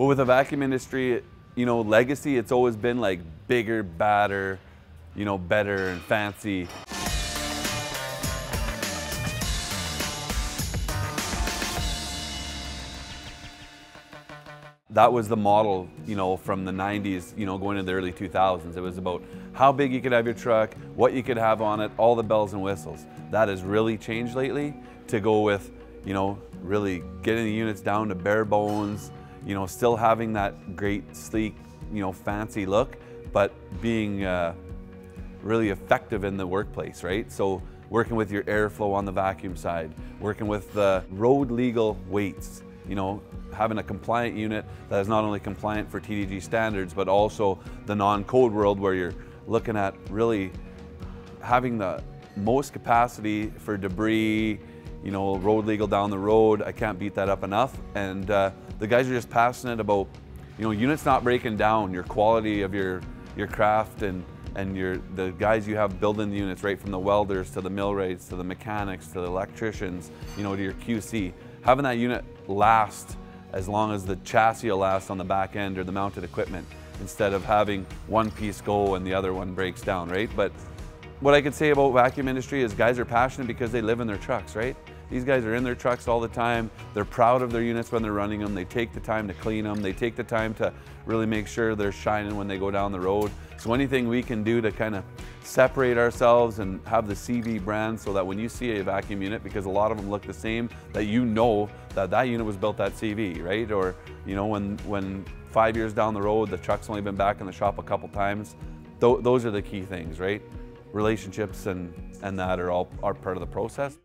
Well, with the vacuum industry, you know, legacy, it's always been like bigger, badder, you know, better and fancy. that was the model, you know, from the 90s, you know, going into the early 2000s. It was about how big you could have your truck, what you could have on it, all the bells and whistles. That has really changed lately to go with, you know, really getting the units down to bare bones, you know, still having that great, sleek, you know, fancy look, but being uh, really effective in the workplace, right? So working with your airflow on the vacuum side, working with the road legal weights, you know, having a compliant unit that is not only compliant for TDG standards, but also the non-code world where you're looking at really having the most capacity for debris, you know, road legal down the road. I can't beat that up enough. And uh, the guys are just passionate about, you know, units not breaking down, your quality of your, your craft and, and your, the guys you have building the units, right from the welders to the millwrights to the mechanics to the electricians, you know, to your QC. Having that unit last as long as the chassis will last on the back end or the mounted equipment instead of having one piece go and the other one breaks down, right? But what I could say about vacuum industry is guys are passionate because they live in their trucks, right? These guys are in their trucks all the time. They're proud of their units when they're running them. They take the time to clean them. They take the time to really make sure they're shining when they go down the road. So anything we can do to kind of separate ourselves and have the CV brand so that when you see a vacuum unit, because a lot of them look the same, that you know that that unit was built at CV, right? Or, you know, when, when five years down the road, the truck's only been back in the shop a couple times, th those are the key things, right? Relationships and, and that are all are part of the process.